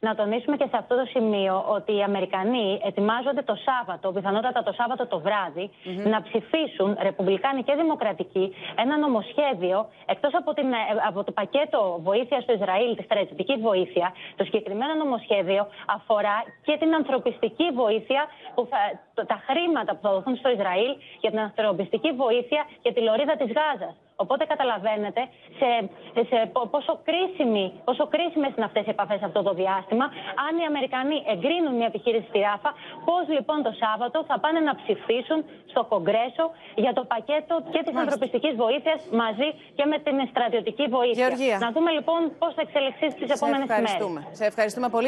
να τονίσουμε και σε αυτό το σημείο ότι οι Αμερικανοί ετοιμάζονται το Σάββατο, πιθανότατα το Σάββατο το βράδυ, να ψηφίσουν Ρεπουμπλικάνοι και Δημοκρατικοί ένα νομοσχέδιο εκτός από, την, ε, από το πακέτο βοήθειας στο Ισραήλ, της στρατιωτικής βοήθειας. Το συγκεκριμένο νομοσχέδιο αφορά και την ανθρωπιστική βοήθεια, που θα, τα χρήματα που θα δοθούν στο Ισραήλ για την ανθρωπιστική βοήθεια και τη λωρίδα της Γάζας. Οπότε καταλαβαίνετε σε, σε πόσο, κρίσιμη, πόσο κρίσιμες είναι αυτές οι επαφές αυτό το διάστημα. Αν οι Αμερικανοί εγκρίνουν μια επιχείρηση στη Ράφα, πώς λοιπόν το Σάββατο θα πάνε να ψηφίσουν στο Κογκρέσο για το πακέτο και της ανθρωπιστικής βοήθειας μαζί και με την στρατιωτική βοήθεια. Γεωργία. Να δούμε λοιπόν πώς θα εξελιχθεί στις επόμενες μέρες. Σε ευχαριστούμε πολύ.